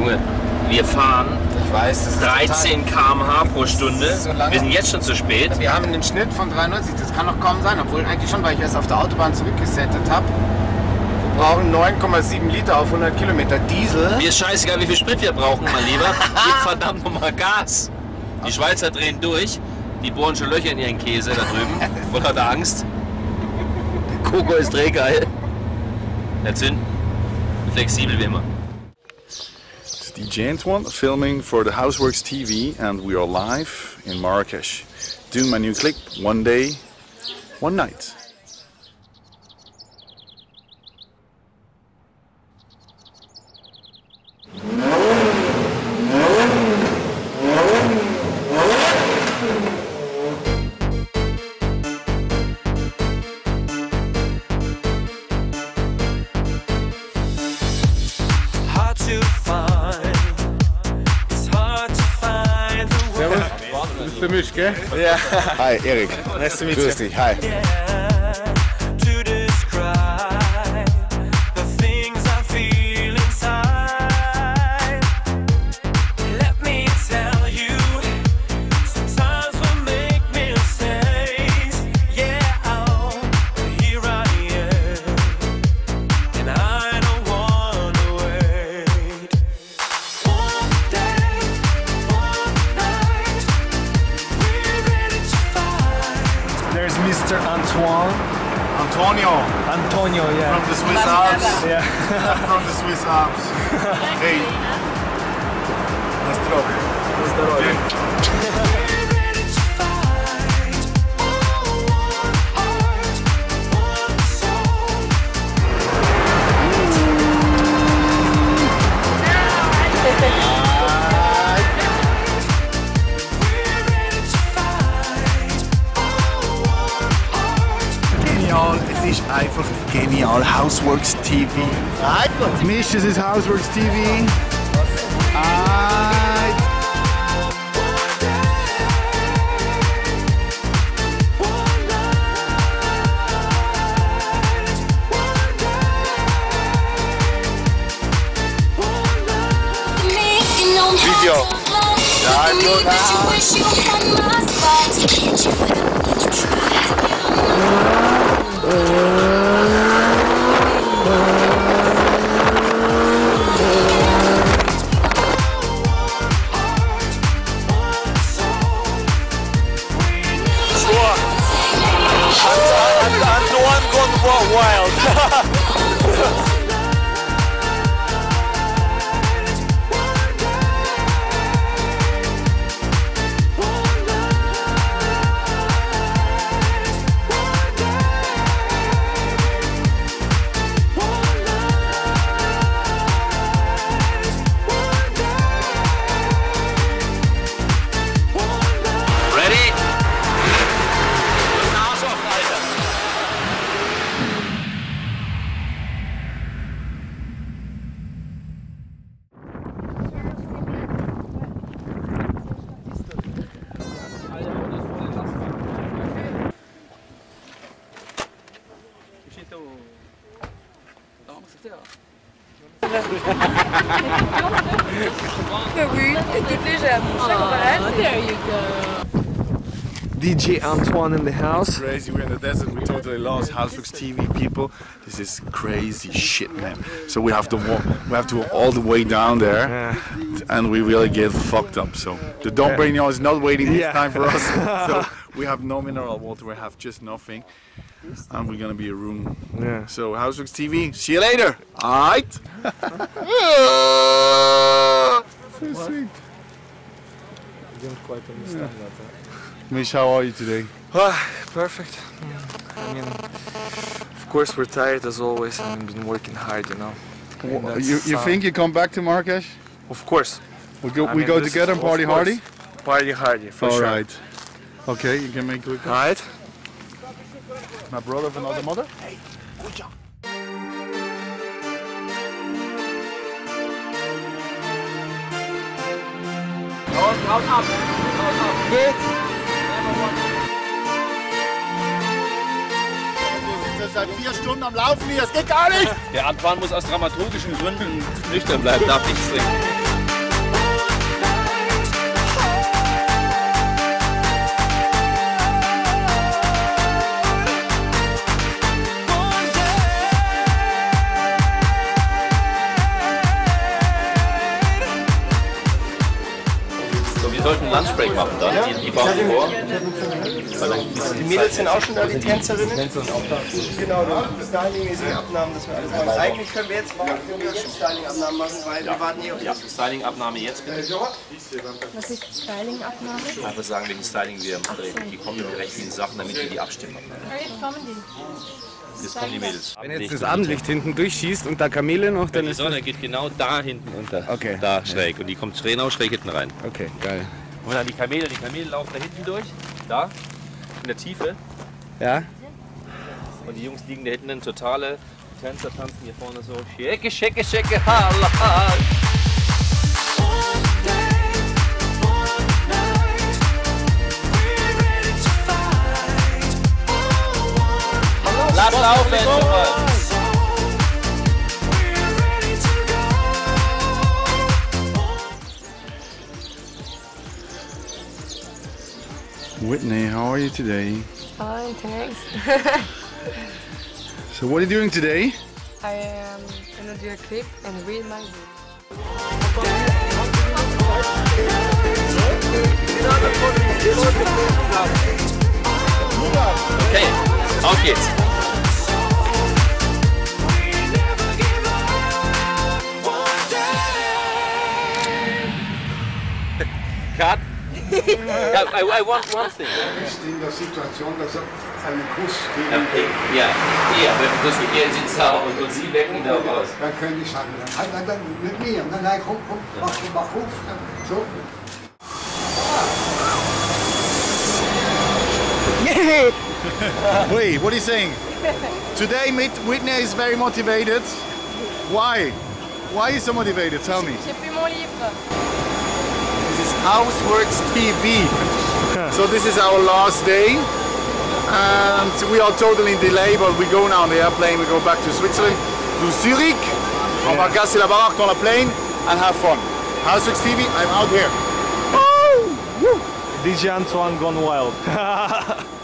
Junge, wir fahren Ich weiß, das ist 13 km/h pro Stunde. so. Wir sind jetzt schon zu spät. Wir haben einen Schnitt von 93, das kann doch kaum sein, obwohl eigentlich schon, weil ich erst auf der Autobahn zurückgesettet habe. Wir brauchen 9,7 Liter auf 100 Kilometer Diesel. Mir ist scheißegal, wie viel Sprit wir brauchen, mein Lieber. Gib verdammt nochmal Gas. Die Schweizer drehen durch. Die bohren schon Löcher in ihren Käse da drüben. Voller der Angst. Coco ist drehgeil. Der. Flexibel wie immer. DJ Antoine filming for the Houseworks TV, and we are live in Marrakesh doing my new clip One Day, One Night. Mich, gell? Ja. Hi, Erik. Nice to meet Grüß dich, hi. to Antonio Antonio, yeah. from the Swiss Alps. Yeah. from the Swiss Alps. Hey. We're ready to genial. Houseworks TV. Mish, es ist Houseworks TV. Hi. Video. Ja, Antoine ハハハハ! Oui, et toutes les gemmes. Chaque DJ Antoine in the house. Crazy, we're in the desert, we totally lost Houseworks TV people. This is crazy shit, man. So we have to walk, we have to go all the way down there, and we really get fucked up. So the Dom Perignon is not waiting this Yeah. time for us. so we have no mineral water, we have just nothing, and we're gonna be a room. Yeah. So Houseworks TV, see you later. Alright. so sweet. I don't quite understand that. Mish, how are you today? Ah, perfect. I mean, of course we're tired as always and we've been working hard, you know. And that's, You, you think you come back to Marrakesh? Of course. We go, I we mean, go together and party hardy? Party hardy, for All sure. right. Okay, you can make quick. Alright? My brother of another mother? Wir sind seit vier Stunden am Laufen hier, es geht gar nicht! Der Antoine muss aus dramaturgischen Gründen nüchtern bleiben, darf nichts trinken. Machen dann. Die, die bauen vor. Die Mädels sind auch schon da, die Tänzerinnen. Genau, dann stylingmäßige Abnahmen, dass wir alles machen. Eigentlich können wir jetzt warten, können wir jetzt Styling-Abnahmen machen, weil wir warten eh auf Ja, Styling-Abnahme jetzt bitte. Was ist Styling-Abnahme? Einfach sagen, welchen Styling wir drehen. Die kommen mit recht vielen Sachen, damit wir die abstimmen. Jetzt kommen die. Jetzt kommen die Mädels. Wenn jetzt das Abendlicht hinten durchschießt und da Kamele noch, dann Die ist Sonne geht genau da hinten unter. Okay. Da schräg. Und die kommt genau schräg hinten rein. Okay, geil. Und dann die Kamele, die Kamele laufen da hinten durch. Da. In der Tiefe. Ja? Und die Jungs liegen da hinten in totale. Tänzer tanzen hier vorne so. Schecke, schecke, schecke, hala. Lass laufen, Whitney, how are you today? Fine, thanks. So what are you doing today? I am gonna do a clip and read my book. Okay, auf geht's. I, I want one thing. in der Situation, dass er einen Kuss Ja, geben ja, ja, wenn das mit ihr sitzt da und, und sie wecken ihn da raus. dann könnte ich sagen, nein, nein, nein, mit mir, nein, nein, komm, komm, mach, mach auf, so. Wait, what are you saying? Today Whit- Whitney is very motivated. Why? Why is so motivated? Tell me. J'ai plus mon livre. This Houseworks TV. so this is our last day. And we are totally in delay, but we go now on the airplane. We go back to Switzerland, to Zurich. On va casser la baraque on a plane and have fun. Houseworks TV, I'm out here. DJ Antoine gone wild.